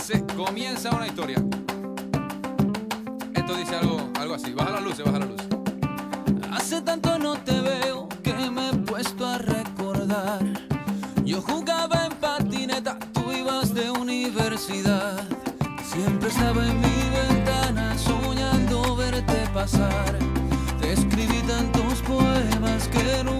dice, comienza una historia. Esto dice algo, algo así. Baja la luz, baja la luz. Hace tanto no te veo que me he puesto a recordar. Yo jugaba en patineta, tú ibas de universidad. Siempre estaba en mi ventana soñando verte pasar. Te escribí tantos poemas que nunca.